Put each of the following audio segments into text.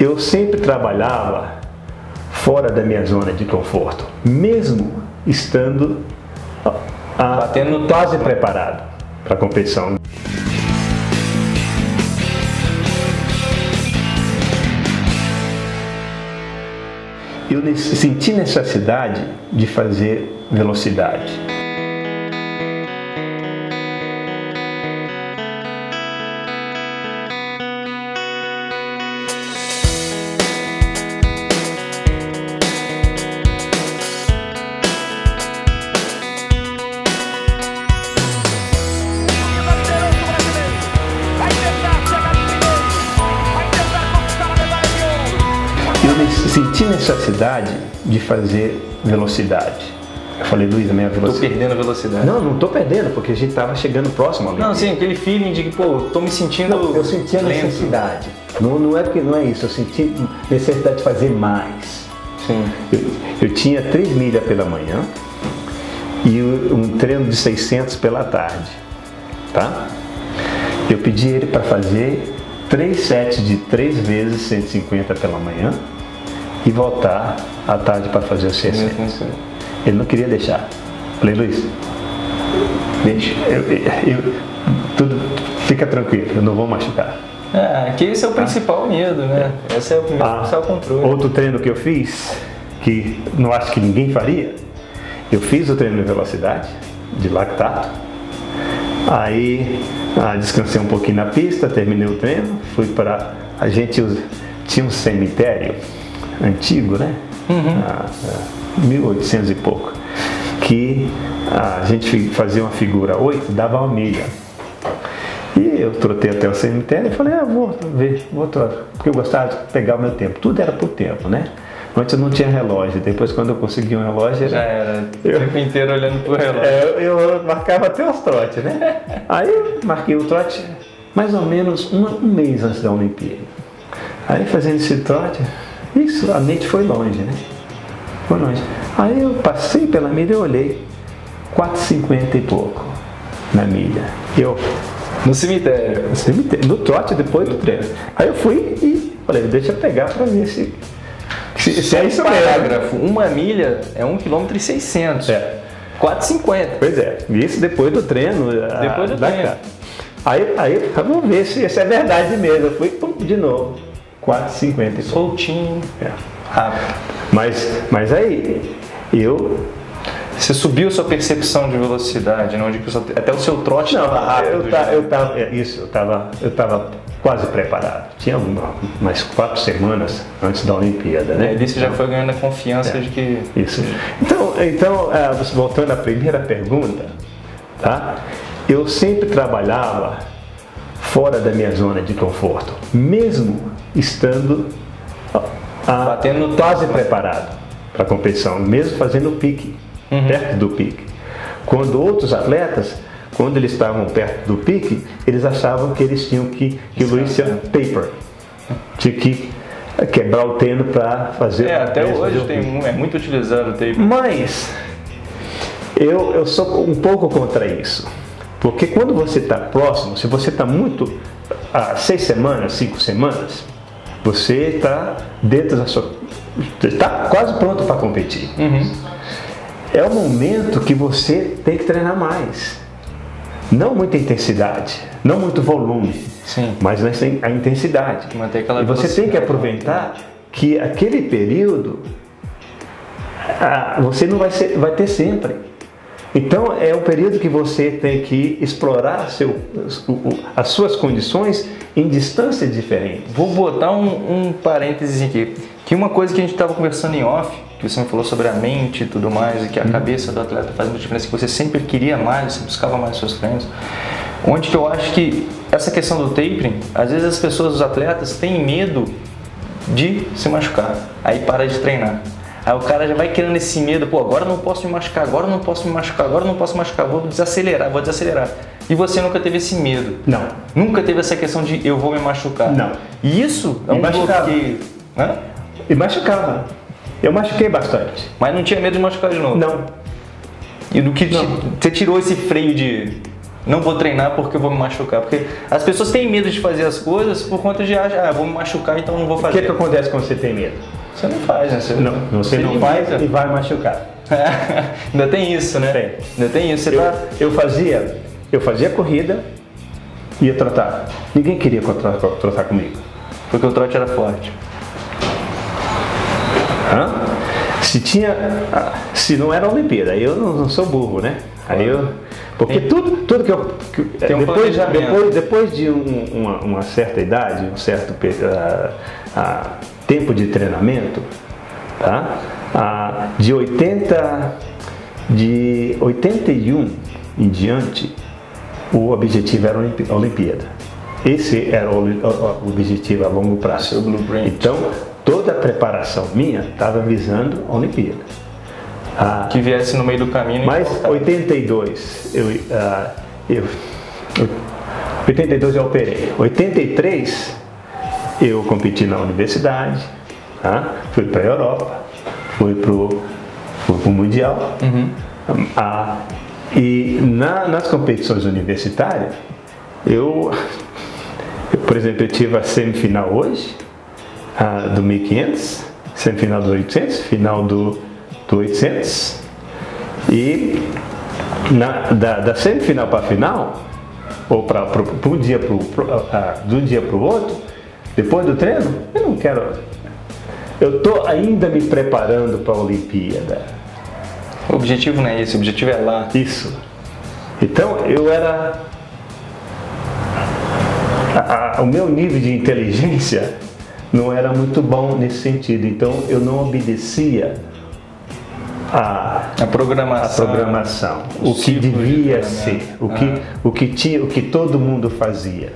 eu sempre trabalhava fora da minha zona de conforto, mesmo estando a, Batendo quase tempo. preparado para a competição. Eu senti necessidade de fazer velocidade. Necessidade de fazer velocidade. Eu falei, Luiz, a minha Tô velocidade. perdendo velocidade. Não, não tô perdendo, porque a gente tava chegando próximo ali. Não, sim, aquele feeling de que, pô, tô me sentindo. Não, eu senti a lento. necessidade. Não, não é porque não é isso, eu senti necessidade de fazer mais. Sim. Eu, eu tinha 3 milhas pela manhã e um treino de 600 pela tarde, tá? Eu pedi ele para fazer três sets de 3 vezes 150 pela manhã e voltar à tarde para fazer os 600. Ele não queria deixar. Falei, Luiz, deixa, eu, eu- tudo fica tranquilo, eu não vou machucar. É, que esse é o principal medo, né? Esse é o primeiro Ah, principal controle. Outro treino que eu fiz, que não acho que ninguém faria, eu fiz o treino de velocidade, de lactato. Aí ah, descansei um pouquinho na pista, terminei o treino, fui para. A gente tinha um cemitério antigo, né? Ah, ah, 1800 e pouco. Que a gente fazia uma figura 8, dava uma milha. E eu trotei até o cemitério e falei, ah, vou ver, vou trocar. Porque eu gostava de pegar o meu tempo. Tudo era por tempo, né? Antes eu não tinha relógio. Depois, quando eu consegui um relógio, Já era... era. Eu- O tempo inteiro olhando pro relógio. É, eu, eu marcava até os trotes, né? Aí eu marquei o trote mais ou menos um, um mês antes da Olimpíada. Aí fazendo esse trote, isso, a mente foi longe, né? Foi longe. Aí eu passei pela milha e olhei, 4,50 e pouco na milha. Eu, No cemitério. no cemitério, no trote depois do treino. Aí eu fui e falei, deixa eu pegar pra ver se, se, se é isso mesmo. Parágrafo. Uma milha é 1 km e 600. É. 4,50. Pois é, isso depois do treino. Depois do treino. Aí, aí vamos ver se isso é verdade mesmo. Eu fui pum, de novo. 4,50 e pouco. Soltinho. É. Rápido. Mas, mas aí, eu. Você subiu sua percepção de velocidade, né? Onde que até o seu trote Não, estava rápido. eu, ta- eu tava. é, Isso, eu tava, eu tava quase preparado. Tinha uma, umas quatro semanas antes da Olimpíada, né? Ali você já foi ganhando a confiança É. de que. Isso. Então, então ah, voltando à primeira pergunta, tá? Eu sempre trabalhava fora da minha zona de conforto, mesmo estando ah, Batendo quase preparado para a competição, mesmo fazendo o pique, perto do pique. Quando outros atletas, quando eles estavam perto do pique, eles achavam que eles tinham que, que o Luiz tinha taper, tinha que quebrar o tênis para fazer É, até hoje tem, é muito utilizado o tape. Mas eu, eu sou um pouco contra isso. Porque quando você está próximo, se você está muito há seis semanas, cinco semanas, você está dentro da sua. está quase pronto para competir. É o momento que você tem que treinar mais. Não muita intensidade, não muito volume, Sim. mas nessa- a intensidade. Manter aquela e você tem que aproveitar que aquele período ah, você não vai, ser, vai ter sempre. Então é o período que você tem que explorar seu, as suas condições em distâncias diferentes. Vou botar um, um parênteses aqui. Que uma coisa que a gente estava conversando em off, que você me falou sobre a mente e tudo mais, e que a cabeça do atleta faz muita diferença, que você sempre queria mais, você buscava mais seus treinos. Onde que eu acho que essa questão do tapering, às vezes as pessoas, os atletas, têm medo de se machucar. Aí para de treinar. Aí o cara já vai criando esse medo, pô, agora eu não posso me machucar, agora eu não posso me machucar, agora eu não posso me machucar, vou desacelerar, vou desacelerar. E você nunca teve esse medo. Não. Nunca teve essa questão de eu vou me machucar. Não. E isso é um machucava. bloqueio. Hã? E machucava. Eu machuquei bastante. Mas não tinha medo de machucar de novo. Não. E do que você tirou esse freio de Não vou treinar porque eu vou me machucar. Porque as pessoas têm medo de fazer as coisas por conta de, ah, eu vou me machucar, então não vou O fazer. que, que acontece quando você tem medo? Você não faz, né? Você Não, você não faz e vai machucar. Ainda tem isso, né? Tem. Ainda tem isso. Você Eu, tá... eu fazia, eu fazia corrida, ia trotar. Ninguém queria trotar, trotar comigo. Porque o trote era forte. Hã? Se tinha, ah, se não era Olimpíada, aí eu não, não sou burro, né? Aí eu, porque tudo, tudo que eu, que- Tem um depois, depois, depois de um- uma, uma certa idade, um certo ah, ah, tempo de treinamento, tá? Ah, de 80, de 81 em diante, o objetivo era a Olimpíada. Esse era o, objetivo a longo prazo. Então, toda a preparação minha estava visando a Olimpíada. Ah, Que viesse no meio do caminho. mas voltava. 82, eu, ah, eu- 82 eu operei. 83 eu competi na universidade, tá? fui para a Europa, fui para o Mundial. Ah, e na- nas competições universitárias, eu, eu, por exemplo, eu tive a semifinal hoje, ah, do 1500, semifinal do 800, final do, do 800. E na, da, da semifinal para a final, ou para um dia pro, pro, ah, de um dia para o outro, depois do treino, eu não quero. Eu estou ainda me preparando para a Olimpíada. O objetivo não é esse, o objetivo é lá. Isso. Então eu era. a- a- o meu nível de inteligência não era muito bom nesse sentido. Então eu não obedecia a, A programação. a programação, o que de devia treinamento. ser, o que, o que tinha, o que todo mundo fazia.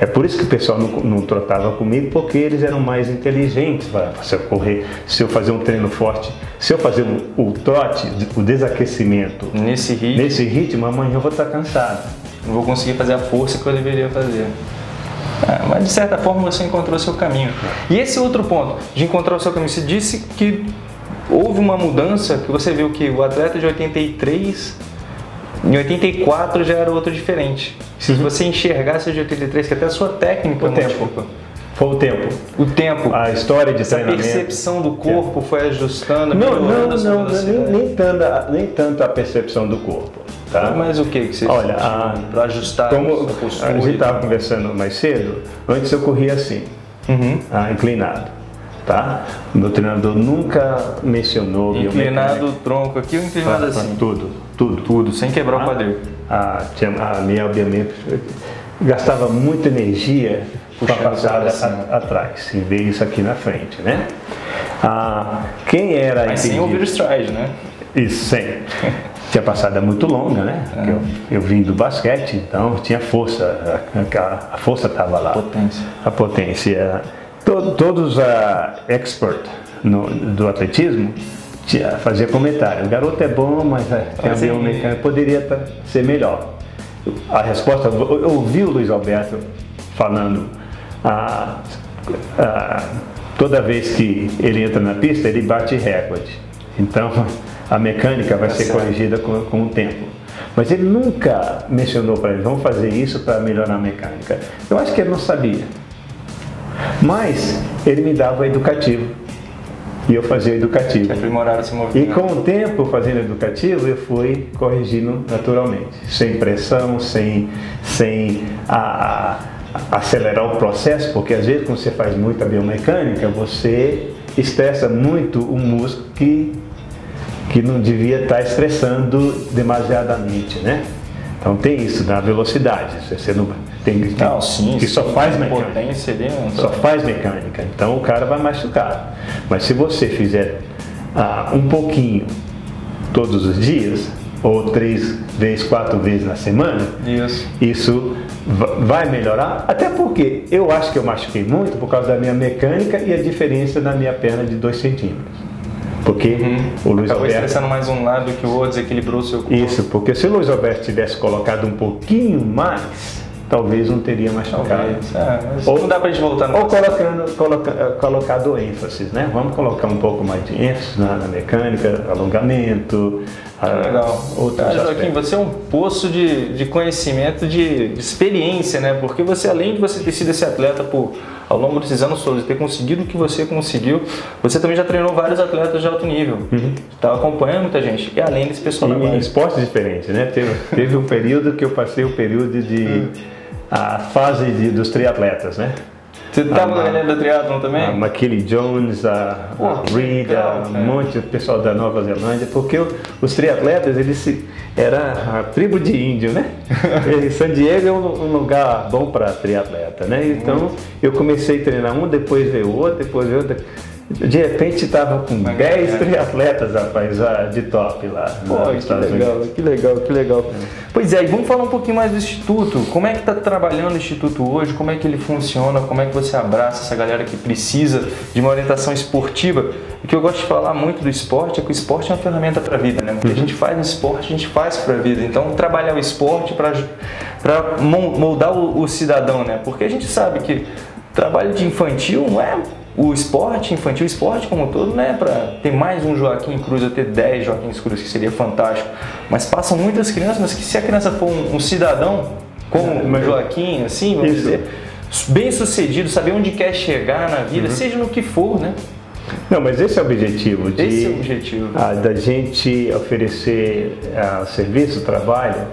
É por isso que o pessoal não, não trotava comigo, porque eles eram mais inteligentes. Se eu correr, se eu fazer um treino forte, se eu fazer um, o trote, o desaquecimento Nesse ritmo, nesse ritmo, amanhã eu vou estar cansado. não vou conseguir fazer a força que eu deveria fazer. Ah, mas de certa forma você encontrou seu caminho. E esse outro ponto, de encontrar o seu caminho, você disse que houve uma mudança, que você viu que o atleta de 83, em 84 já era outro diferente. Se você enxergasse de 83, que até a sua técnica O tempo. modificou. Foi o tempo. O tempo, A história de essa treinamento. percepção do corpo foi ajustando, Não, não, a não, velocidade. nem, nem, tanto, a- nem tanto a percepção do corpo. Tá? Mas o que que você Olha, a- para ajustar Como sua postura? a gente estava conversando mais cedo, antes eu corria assim, Uhum. ah, inclinado. Tá? O meu treinador nunca mencionou Inclinado o tronco aqui ou inclinado biomecânica. assim? Tudo, tudo. Tudo, sem quebrar o Ah, quadril. A, tinha- a minha obviamente gastava muita energia para passar a- atrás e ver isso aqui na frente, né? Ah, quem era Mas sem entendido- ouvir o stride, né? Isso, sem. Tinha passada muito longa, né? Porque Eu, eu vim do basquete, então tinha força, a, a- a força estava lá. Potência. A potência. To- todos a expert no- do atletismo fazia comentário. O garoto é bom, mas é, tem biomecânica, poderia tá- ser melhor. A resposta, eu ouvi o Luiz Alberto falando, ah, ah, toda vez que ele entra na pista, ele bate recorde. Então, a mecânica vai ser certo. corrigida com, com o tempo. Mas ele nunca mencionou para ele, vamos fazer isso para melhorar a mecânica. Eu acho que ele não sabia. Mas ele me dava educativo. E eu fazia educativo. Aprimorar esse E movimento. com o tempo fazendo educativo, eu fui corrigindo naturalmente, sem pressão, sem, sem a- a- acelerar o processo, porque às vezes quando você faz muita biomecânica, você estressa muito o músculo que, que não devia estar estressando demasiadamente, né? Então tem isso na velocidade, você não tem, tem Não, sim. que só sim, faz tem mecânica Potência não só faz mecânica, então o cara vai machucar. Mas se você fizer ah, um pouquinho todos os dias, ou três vezes, quatro vezes na semana, Isso. isso va- vai melhorar. Até porque eu acho que eu machuquei muito por causa da minha mecânica e a diferença na minha perna de 2 centímetros. Porque o Luiz Acabou Alberto. estressando mais um lado que o outro, desequilibrou o seu corpo. Isso, porque se o Luiz Alberto tivesse colocado um pouquinho mais, talvez não teria machucado. Talvez. É, Ou- não dá pra gente voltar no Ou colocando, coloca, eh, colocado ênfase, né? Vamos colocar um pouco mais de ênfase na, na mecânica, alongamento, Legal. outros Joaquim, você é um poço de, de conhecimento, de, de experiência, né? Porque você, além de você ter sido esse atleta por, ao longo desses anos todos, e ter conseguido o que você conseguiu, você também já treinou vários atletas de alto nível. Está acompanhando muita gente. E além desse pessoal Em base. esportes diferentes, né? Teve, teve um período que eu passei o período de a fase de, dos triatletas, né? Você estava Ah, com a galera do triatlon também? A McKinley Jones, a, Pô, a Reed, legal, a um monte de pessoal da Nova Zelândia, porque o- os triatletas, eles se, era a tribo de índio, né? E San Diego é um, um lugar bom para triatleta, né? Então eu comecei a treinar um, depois veio outro, depois veio outro. De repente estava com Uma 10 galera. triatletas, rapaz, de top lá Pô, que legal, que legal, que legal. Pois é, e vamos falar um pouquinho mais do Instituto. Como é que está trabalhando o Instituto hoje? Como é que ele funciona? Como é que você abraça essa galera que precisa de uma orientação esportiva? O que eu gosto de falar muito do esporte é que o esporte é uma ferramenta para a vida, né? O que a gente faz no esporte, a gente faz para a vida. Então, trabalhar o esporte para moldar o, o cidadão, né? Porque a gente sabe que trabalho de infantil não é o esporte infantil, o esporte como um todo, não é para ter mais um Joaquim Cruz ou ter 10 Joaquim Cruz, que seria fantástico. Mas passam muitas crianças, mas que se a criança for um, um cidadão, como o Joaquim, assim, vamos Isso. dizer, bem sucedido, saber onde quer chegar na vida, seja no que for, né? Não, mas esse é o objetivo de Esse é o objetivo. ah, da gente oferecer ah, serviço, trabalho,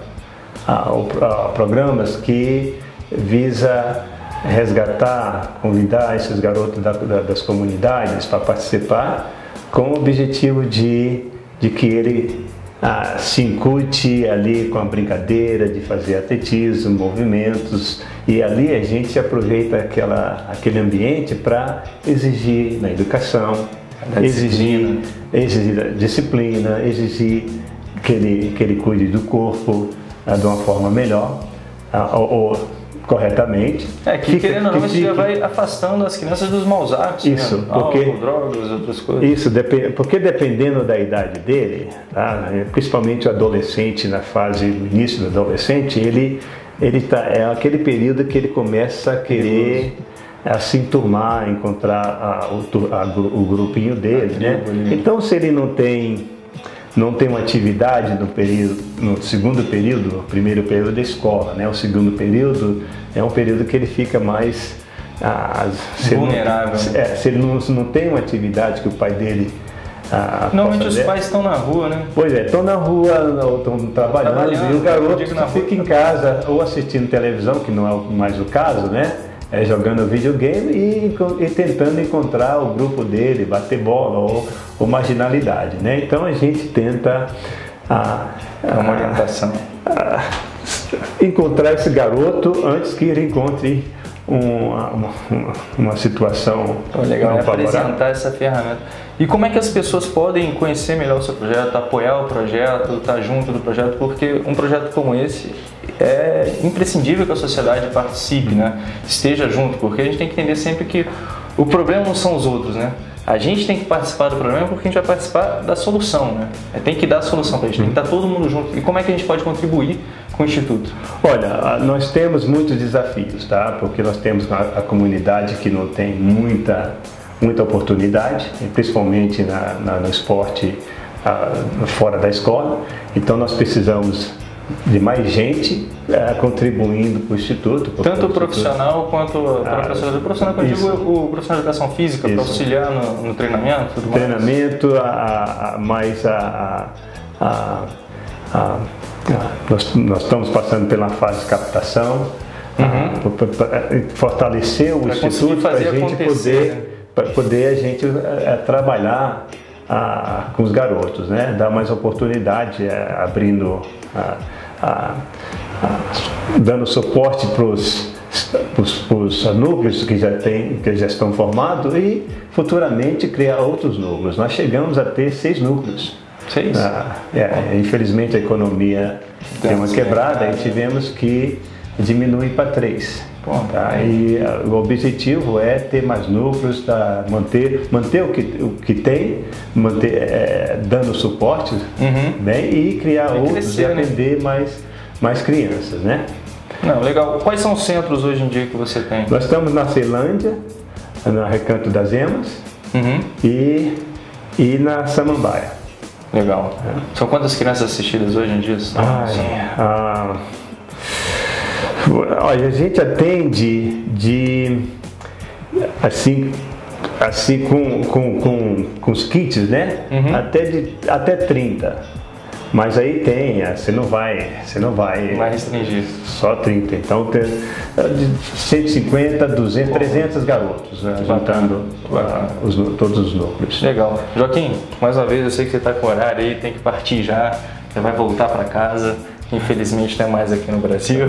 a, a programas que visa resgatar, convidar esses garotos da- da- das comunidades para participar, com o objetivo de, de que ele ah, se incute ali com a brincadeira de fazer atletismo, movimentos, e ali a gente aproveita aquela, aquele ambiente para exigir na educação, exigir, exigir a disciplina, exigir que ele, que ele cuide do corpo ah, de uma forma melhor, ah, ou corretamente. É, que querendo ou não, você já vai afastando as crianças dos maus hábitos, Isso, né? porque- Álcool, drogas, outras coisas. Isso, porque dependendo da idade dele, tá? principalmente o adolescente, na fase, início do adolescente, ele, ele tá, é aquele período que ele começa a querer a se enturmar, encontrar a- o, a o grupinho dele, né? Então, se ele não tem não tem uma atividade no período, no segundo período, no primeiro período da escola, né? O segundo período é um período que ele fica mais ah, se ele não- Vulnerável, né? é, se ele não, não tem uma atividade que o pai dele ah, Normalmente os pais estão na rua, né? Pois é, estão na rua, ou estão trabalhando, Trabalhando, e o garoto fica rua. em casa ou assistindo televisão, que não é mais o caso, né? É jogando videogame e, e tentando encontrar o grupo dele, bater bola ou, ou marginalidade, né? Então a gente tenta ah, É uma ah, orientação. ah, encontrar esse garoto antes que ele encontre uma, uma, uma situação Então, legal, não é apresentar essa ferramenta. E como é que as pessoas podem conhecer melhor o seu projeto, apoiar o projeto, estar junto do projeto? Porque um projeto como esse é imprescindível que a sociedade participe, né? esteja junto, porque a gente tem que entender sempre que o problema não são os outros, né? A gente tem que participar do problema porque a gente vai participar da solução, né? É, Tem que dar a solução para a gente, tem que estar todo mundo junto. E como é que a gente pode contribuir com o Instituto? Olha, a- nós temos muitos desafios, tá? Porque nós temos a, a comunidade que não tem muita, muita oportunidade, principalmente na, na- no esporte ah, fora da escola. Então nós precisamos de mais gente eh, contribuindo para o Instituto. Tanto o Instituto- profissional quanto a Ah, professora. O profissional que eu digo isso. é o profissional de educação física, para auxiliar no, no treinamento tudo mais. treinamento, a, a- a- mais a, a- a- a- a- nós, nós estamos passando pela fase de captação, para fortalecer o Pra instituto para a gente poder, né? para poder a gente eh, trabalhar ah, com os garotos, né? Dar mais oportunidade, abrindo, ah, ah, ah, dando suporte para os núcleos que já, tem, que já estão formados e futuramente criar outros núcleos. Nós chegamos a ter seis núcleos. Seis? Ah, é, infelizmente a economia deu uma quebrada e tivemos que diminuir para três. Pô, tá? O objetivo é ter mais núcleos, tá? manter, manter o, que, o que tem, manter, eh, dando suporte bem, e criar E outros crescer, e né? atender mais, mais crianças. Né? Não, legal. Quais são os centros hoje em dia que você tem? Nós estamos na Ceilândia, no Recanto das Emas Uhum. e, e na Samambaia. Legal. São quantas crianças assistidas hoje em dia? Ai, ah, olha, a gente atende de assim, assim com, com, com, com os kits, né? Até, de, até 30. Mas aí tem, ah, você não vai, você não vai, Vai restringir. só 30. Então tem ah, de 150, 200, 300 garotos, né, juntando ah, os todos os núcleos. Legal. Joaquim, mais uma vez eu sei que você está com horário aí, tem que partir já. Você vai voltar para casa. Infelizmente não é mais aqui no Brasil.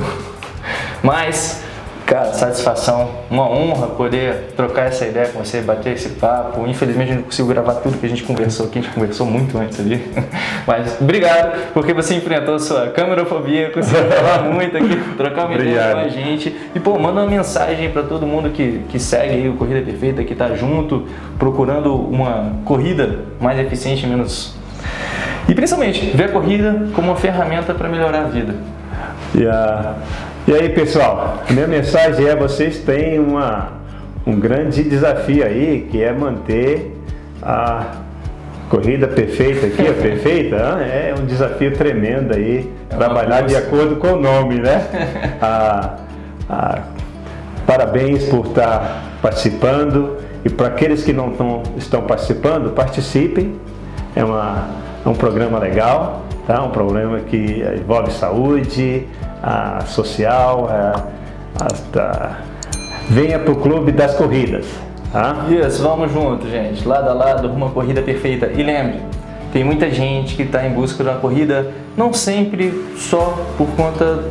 Mas, cara, satisfação, uma honra poder trocar essa ideia com você, bater esse papo. Infelizmente gente não conseguiu gravar tudo que a gente conversou aqui, a gente conversou muito antes ali. Mas obrigado, porque você enfrentou sua camerofobia, conseguiu falar muito aqui, trocar uma ideia com a gente. E pô, manda uma mensagem para todo mundo que, que segue aí o Corrida Perfeita, que tá junto, procurando uma corrida mais eficiente, menos. E principalmente, ver a corrida como uma ferramenta para melhorar a vida. E, ah, e aí, pessoal, minha mensagem é: vocês têm uma, um grande desafio aí, que é manter a corrida perfeita aqui, a perfeita, ah, é um desafio tremendo aí, É trabalhar de acordo com o nome, né? Ah, ah, parabéns por estar participando e para aqueles que não tão, estão participando, participem. É, uma, é um programa legal, tá? um programa que envolve saúde, a social, a, a- tá. venha para o clube das corridas. Tá? Isso, vamos junto, gente. Lado a lado, uma corrida perfeita. E lembre, tem muita gente que está em busca de uma corrida, não sempre só por conta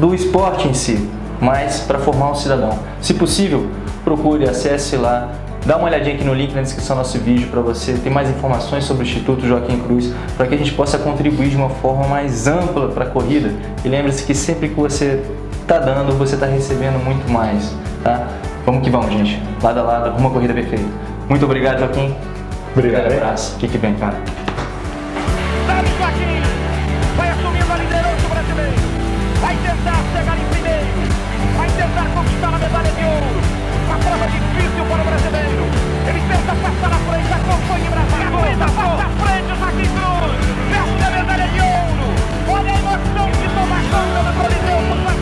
do esporte em si, mas para formar um cidadão. Se possível, procure, acesse lá, dá uma olhadinha aqui no link na descrição do nosso vídeo para você ter mais informações sobre o Instituto Joaquim Cruz, para que a gente possa contribuir de uma forma mais ampla para a corrida. E lembre-se que sempre que você está dando, você está recebendo muito mais, tá? Vamos que vamos, gente. Lado a lado, uma corrida perfeita. Muito obrigado, Joaquim. Obrigado, Grande hein? abraço. Fique bem, cara. Davi Joaquim vai assumindo a liderança brasileiro. Vai tentar chegar em primeiro. Vai tentar conquistar a medalha de ouro uma prova difícil para o brasileiro. Ele tenta passar na frente, a cor foi embrasada. Passa à frente, Joaquim Cruz. Perde a medalha de ouro. Olha a emoção que toma conta do Coliseu.